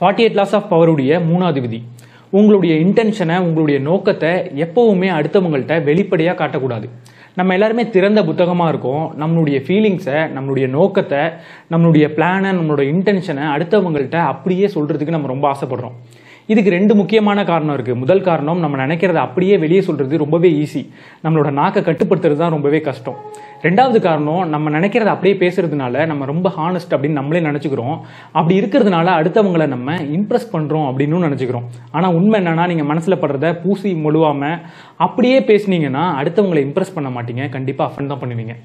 Forty eight laws of பவருடைய மூணாவது விதி உங்களுடைய இன்டென்ஷனை உங்களுடைய நோக்கத்தை எப்பவுமே அடுத்தவங்கள்ட்ட வெளிப்படையாக காட்டக்கூடாது. நம்ம எல்லாருமே திறந்த புத்தகமாக இருக்கோம். நம்மளுடைய ஃபீலிங்ஸை நம்மளுடைய நோக்கத்தை நம்மளுடைய பிளானை நம்மளோட இன்டென்ஷனை அடுத்தவங்கள்ட்ட அப்படியே சொல்கிறதுக்கு நம்ம ரொம்ப ஆசைப்படுறோம். இதுக்கு ரெண்டு முக்கியமான காரணம் இருக்குது முதல் காரணம் நம்ம நினைக்கிறத அப்படியே வெளியே சொல்கிறது ரொம்பவே ஈஸி நம்மளோட நாக்கை கட்டுப்படுத்துறது தான் ரொம்பவே கஷ்டம். ரெண்டாவது காரணம் நம்ம நினைக்கிறத அப்படியே பேசுறதுனால நம்ம ரொம்ப ஹானஸ்ட் அப்படின்னு நம்மளே நினச்சிக்கிறோம். அப்படி இருக்கிறதுனால அடுத்தவங்களை நம்ம இம்ப்ரெஸ் பண்ணுறோம் அப்படின்னு நினச்சிக்கிறோம். ஆனால் உண்மை என்னன்னா நீங்கள் மனசில் படுறத பூசி மொழுவாமல் அப்படியே பேசுனீங்கன்னா அடுத்தவங்களை இம்ப்ரெஸ் பண்ண மாட்டீங்க. கண்டிப்பாக அஃபன் தான் பண்ணுவீங்க.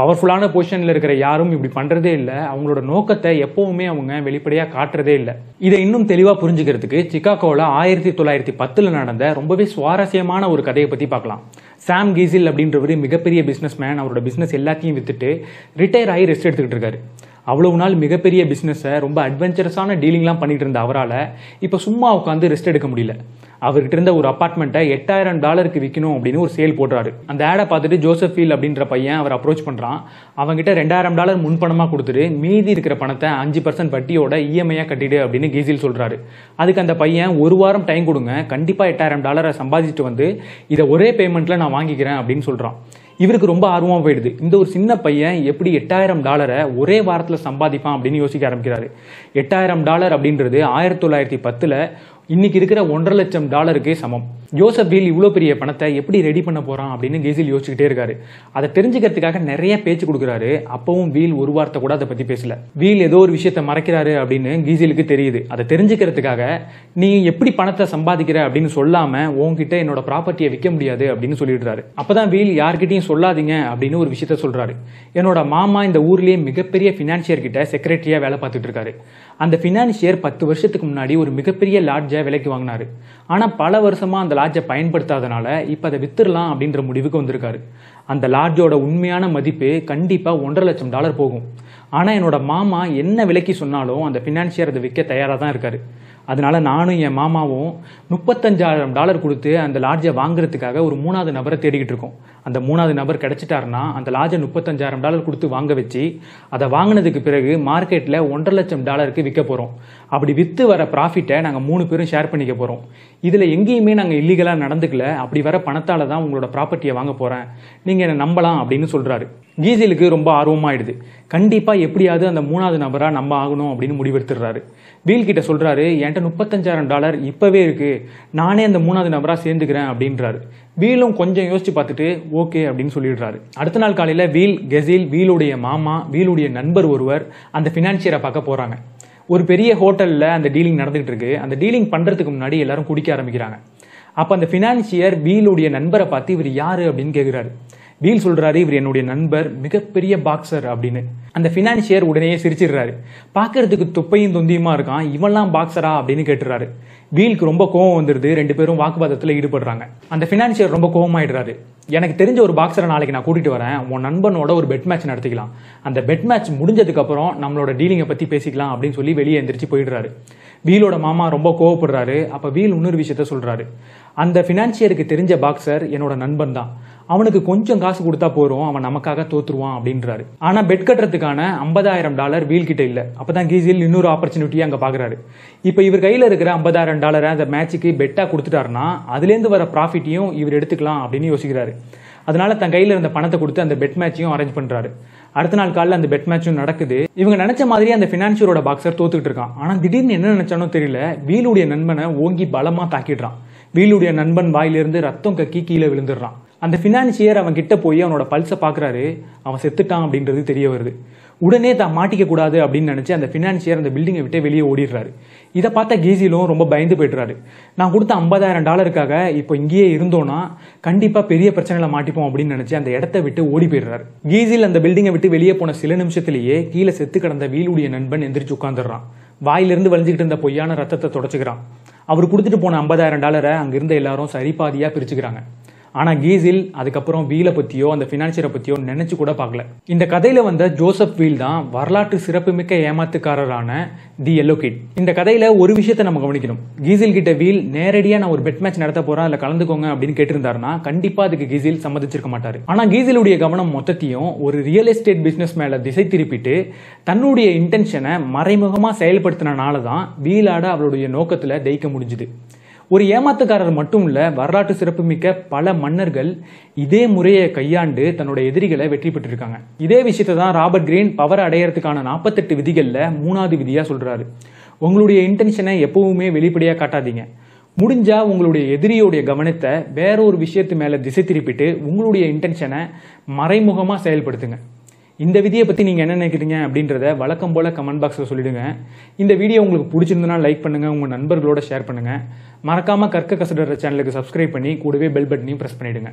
பவர்ஃபுல்லான பொசிஷனில் இருக்கிற யாரும் இப்படி பண்ணுறதே இல்லை. அவங்களோட நோக்கத்தை எப்போவுமே அவங்க வெளிப்படையாக காட்டுறதே இல்லை. இதை இன்னும் தெளிவாக புரிஞ்சுக்கிறதுக்கு சிக்காகோவில் ஆயிரத்தி தொள்ளாயிரத்தி பத்தில் நடந்த ரொம்பவே சுவாரஸ்யமான ஒரு கதையை பற்றி பார்க்கலாம். சாம் கீசில் அப்படின்றவர் மிகப்பெரிய பிஸ்னஸ் மேன் அவரோட பிஸ்னஸ் எல்லாத்தையும் வித்துட்டு ரிட்டையர் ஆகி ரெஸ்ட் எடுத்துக்கிட்டு இருக்காரு. அவ்வளவு நாள் மிகப்பெரிய பிஸ்னஸை ரொம்ப அட்வென்ச்சரஸான டீலிங்லாம் பண்ணிட்டு இருந்த அவரால் இப்போ சும்மா உட்காந்து ரெஸ்ட் எடுக்க முடியல. அவர்கிட்ட இருந்த ஒரு அப்பார்ட்மெண்ட்டை எட்டாயிரம் டாலருக்கு விற்கணும் அப்படின்னு ஒரு சேல் போடுறாரு. அந்த ஆடை பார்த்துட்டு ஜோசப் ஃபீல் அப்படின்ற பையன் அவர் அப்ரோச் பண்ணுறான் அவங்ககிட்ட ரெண்டாயிரம் டாலர் முன்பணமாக கொடுத்துட்டு மீதி இருக்கிற பணத்தை அஞ்சு பர்சன்ட் வட்டியோட இஎம்ஐயாக கட்டிடு அப்படின்னு கீசில் சொல்கிறாரு அதுக்கு அந்த பையன் ஒரு வாரம் டைம் கொடுங்க. கண்டிப்பாக எட்டாயிரம் டாலரை சம்பாதிச்சுட்டு வந்து இதை ஒரே பேமெண்ட்டில் நான் வாங்கிக்கிறேன் அப்படின்னு சொல்கிறான் இவருக்கு ரொம்ப ஆர்வமாக போயிடுது. இந்த ஒரு சின்ன பையன் எப்படி எட்டாயிரம் டாலரை ஒரே வாரத்தில் சம்பாதிப்பான் அப்படின்னு யோசிக்க ஆரம்பிக்கிறாரு. எட்டாயிரம் டாலர் அப்படின்றது ஆயிரத்தி தொள்ளாயிரத்தி பத்தில் இன்னைக்கு இருக்கிற ஒன்றரை லட்சம் டாலருக்கே சமம். ஜோசப் வீல் இவ்வளோ பெரிய பணத்தை எப்படி ரெடி பண்ண போகிறான் அப்படின்னு கேசில் யோசிச்சுக்கிட்டே இருக்காரு. அதை தெரிஞ்சுக்கிறதுக்காக நிறைய பேச்சு கொடுக்குறாரு. அப்பவும் வீல் ஒரு வார்த்தை கூட அதை பற்றி பேசல. வீல் ஏதோ ஒரு விஷயத்த மறைக்கிறாரு அப்படின்னு கீசிலுக்கு தெரியுது. அதை தெரிஞ்சுக்கிறதுக்காக நீ எப்படி பணத்தை சம்பாதிக்கிற அப்படின்னு சொல்லாம உன்கிட்ட என்னோட ப்ராப்பர்ட்டியை விற்க முடியாது அப்படின்னு சொல்லிடுறாரு. அப்பதான் வீல் யார்கிட்டையும் சொல்லாதீங்க அப்படின்னு ஒரு விஷயத்த சொல்றாரு. என்னோட மாமா இந்த ஊர்லயே மிகப்பெரிய ஃபினான்சியர் கிட்ட செக்ரட்டரியா வேலை பார்த்துட்டு இருக்காரு. அந்த ஃபினான்ஷியர் பத்து வருஷத்துக்கு முன்னாடி ஒரு மிகப்பெரிய லாட்ஜை விலைக்கு வாங்கினாரு. ஆனா பல வருஷமா அந்த லாட்ஜை பயன்படுத்தாதனால இப்போ அதை வித்துடலாம் அப்படின்ற முடிவுக்கு வந்திருக்காரு. அந்த லாட்ஜோட உண்மையான மதிப்பு கண்டிப்பாக ஒன்றரை லட்சம் டாலர் போகும். ஆனால் என்னோட மாமா என்ன விலைக்கு சொன்னாலும் அந்த ஃபினான்ஷியர் அதை விற்க தயாராக தான் இருக்காரு. அதனால நானும் என் மாமாவும் முப்பத்தஞ்சாயிரம் டாலர் கொடுத்து அந்த லாட்ஜை வாங்குறதுக்காக ஒரு மூணாவது நபரை தேடிக்கிட்டு இருக்கோம். அந்த மூணாவது நபர் கிடைச்சிட்டாருன்னா அந்த லாட்ஜை முப்பத்தஞ்சாயிரம் டாலர் கொடுத்து வாங்க வச்சு அதை வாங்கினதுக்கு பிறகு மார்க்கெட்டில் ஒன்றரை லட்சம் டாலருக்கு விற்க போகிறோம் அப்படி விற்று வர ப்ராஃபிட்டை நாங்கள் மூணு பேரும் ஷேர் பண்ணிக்க போகிறோம் இதில் எங்கேயுமே நாங்கள் இல்லீகலாக நடந்துக்கல. அப்படி வர பணத்தால் தான் உங்களோட ப்ராப்பர்ட்டியை வாங்க போகிறேன் நீங்கள் என்னை நம்பலாம் அப்படின்னு சொல்கிறாரு கீசிலுக்கு ரொம்ப ஆர்வமாயிடுது. கண்டிப்பாக எப்படியாவது அந்த மூணாவது நபராக நம்ப ஆகணும் அப்படின்னு முடிவெடுத்துடுறாரு. வீல் கிட்ட சொல்கிறாரு என்கிட்ட முப்பத்தஞ்சாயிரம் டாலர் இப்போவே இருக்கு. நானே அந்த மூணாவது நபராக சேர்ந்துக்கிறேன் அப்படின்றாரு. வீலும் கொஞ்சம் யோசிச்சு பார்த்துட்டு ஓகே அப்படின்னு சொல்லிடுறாரு. அடுத்த நாள் காலையில் வீல் கெசில் வீலுடைய மாமா வீலுடைய நண்பர் ஒருவர் அந்த ஃபினான்சியரை பார்க்க போகிறாங்க ஒரு பெரிய ஹோட்டலில் அந்த டீலிங் நடந்துகிட்டு இருக்கு. அந்த டீலிங் பண்ணுறதுக்கு முன்னாடி எல்லாரும் குடிக்க ஆரம்பிக்கிறாங்க. அப்போ அந்த ஃபினான்சியர் வீலுடைய நண்பரை பார்த்து இவர் யாரு? அப்படின்னு கேட்குறாரு வீல் சொல்றாரு இவர் என்னுடைய நண்பர் மிகப்பெரிய பாக்ஸர் அப்படின்னு. அந்த ஃபினான்ஷியர் உடனே சிரிச்சிடுறாரு. பார்க்கறதுக்கு துப்பையும் தொந்தியுமா இருக்கான்? இவன்லாம் பாக்ஸரா அப்படின்னு கேட்டுறாரு. வீலுக்கு ரொம்ப கோவம் வந்துருது. ரெண்டு பேரும் வாக்குவாதத்தில் ஈடுபடுறாங்க. அந்த ஃபினான்ஷியர் ரொம்ப கோவமாயிடுறாரு. எனக்கு தெரிஞ்ச ஒரு பாக்ஸரை நாளைக்கு நான் கூட்டிட்டு வரேன். உன் நண்பனோட ஒரு பெட் மேட்ச் நடத்திக்கலாம். அந்த பெட் மேட்ச் முடிஞ்சதுக்கு அப்புறம் நம்மளோட டீலிங்கை பத்தி பேசிக்கலாம் அப்படின்னு சொல்லி வெளியே எந்திரிச்சு போயிடுறாரு. வீலோட மாமா ரொம்ப கோவப்படுறாரு. அப்ப வீல் இன்னொரு விஷயத்த சொல்றாரு. அந்த ஃபினான்சியருக்கு தெரிஞ்ச பாக்ஸர் என்னோட நண்பன் தான். அவனுக்கு கொஞ்சம் காசு கொடுத்தா போறோம் அவன் நமக்காக தோத்துருவான் அப்படின்றாரு. ஆனா பெட் கட்டுறதுக்கான ஐம்பதாயிரம் டாலர் வீல் கிட்ட இல்ல. அப்பதான் கீசில் இன்னொரு ஆப்பர்ச்சுனிட்டியை அங்க பாக்குறாரு. இப்ப இவர் கையில இருக்கிற ஐம்பதாயிரம் டாலரை அந்த மேட்சுக்கு பெட்டா கொடுத்துட்டாருன்னா அதுல இருந்து வர ப்ராஃபிட்டையும் இவர் எடுத்துக்கலாம் அப்படின்னு யோசிக்கிறாரு. அதனால தன் கையில இருந்த பணத்தை கொடுத்து அந்த பெட் மேட்சையும் அரேஞ்ச் பண்றாரு. அடுத்த நாள் காலையில் அந்த பெட் மேட்சும் நடக்குது. இவங்க நினைச்ச மாதிரி அந்த பினான்சியரோட பாக்ஸர் தோத்துக்கிட்டு இருக்கான். ஆனால் திடீர்னு என்ன நினைச்சானோ தெரியல. வீலுடைய நண்பனை ஓங்கி பலமா தாக்கிடுறான். வீலுடைய நண்பன் வாயிலிருந்து ரத்தம் கக்கி கீழே விழுந்துடுறான். அந்த ஃபினான்சியர் அவன் கிட்ட போய் அவனோட பல்ஸை பார்க்குறாரு அவன் செத்துட்டான் அப்படின்றது தெரிய வருது. உடனே தான் மாட்டிக்க கூடாது அப்படின்னு நினச்சி அந்த ஃபினான்ஷியர் அந்த பில்டிங்கை விட்டு வெளியே ஓடிடுறாரு. இதை பார்த்த கீசிலும் ரொம்ப பயந்து போயிடுறாரு. நான் கொடுத்த ஐம்பதாயிரம் டாலருக்காக இப்போ இங்கேயே இருந்தோன்னா கண்டிப்பாக பெரிய பிரச்சனையில் மாட்டிப்போம் அப்படின்னு நினச்சி அந்த இடத்த விட்டு ஓடி போயிடுறாரு. கீசில் அந்த பில்டிங்கை விட்டு வெளியே போன சில நிமிஷத்துலேயே கீழே செத்து கிடந்த வீலுடைய நண்பன் எந்திரிச்சு உட்காந்துடுறான் வாயிலிருந்து வலிஞ்சிக்கிட்டு இருந்த பொய்யான ரத்தத்தை தொடச்சிக்கிறான். அவர் கொடுத்துட்டு போன ஐம்பதாயிரம் டாலரை அங்கிருந்த எல்லாரும் சரிபாதியாக பிரிச்சுக்கிறாங்க. ஆனால் கீசில் அதுக்கப்புறம் வீலை பற்றியோ அந்த ஃபினான்சியரை பற்றியோ நினச்சி கூட பார்க்கல. இந்த கதையில் வந்த ஜோசப் வீல் தான் வரலாற்று சிறப்புமிக்க ஏமாத்துக்காரரான தி எல்லோ கிட். இந்த கதையில் ஒரு விஷயத்தை நம்ம கவனிக்கணும். கீசில் கிட்ட வீல் நேரடியாக நான் ஒரு பெட் மேட்ச் நடத்த போகிறேன் அதில் கலந்துக்கோங்க அப்படின்னு கேட்டிருந்தாருன்னா கண்டிப்பாக அதுக்கு கீசில் சம்மதிச்சிருக்க மாட்டார். ஆனால் கீசிலுடைய கவனம் மொத்தத்தையும் ஒரு ரியல் எஸ்டேட் பிஸ்னஸ் மேலே திசை திருப்பிட்டு தன்னுடைய இன்டென்ஷனை மறைமுகமாக செயல்படுத்தினால தான் வீலாட அவளுடைய நோக்கத்தில் ஜெயிக்க முடிஞ்சுது. ஒரு ஏமாத்துக்காரர் மட்டும் இல்ல வரலாற்று சிறப்புமிக்க பல மன்னர்கள் இதே முறையை கையாண்டு தன்னோட எதிரிகளை வெற்றி பெற்றிருக்காங்க. இதே விஷயத்தை தான் ராபர்ட் கிரீன் பவர் அடையறதுக்கான நாற்பத்தெட்டு விதிகளில் மூணாவது விதியா சொல்றாரு. உங்களுடைய இன்டென்ஷனை எப்பவுமே வெளிப்படையா காட்டாதீங்க. முடிஞ்சா உங்களுடைய எதிரியோடைய கவனத்தை வேற ஒரு விஷயத்து மேல திசை திருப்பிட்டு உங்களுடைய இன்டென்ஷனை மறைமுகமா செயல்படுத்துங்க. இந்த விதியை பற்றி நீங்கள் என்ன நினைக்கிறீங்க அப்படின்றத வழக்கம் போல் கமெண்ட் பாக்ஸில் சொல்லிடுங்க. இந்த வீடியோ உங்களுக்கு பிடிச்சிருந்தனா லைக் பண்ணுங்கள் உங்கள் நண்பர்களோட ஷேர் பண்ணுங்கள் மறக்காமல் கற்க கசடுற சேனலுக்கு சப்ஸ்கிரைப் பண்ணி கூடவே பெல் பட்டனையும் ப்ரெஸ் பண்ணிவிடுங்க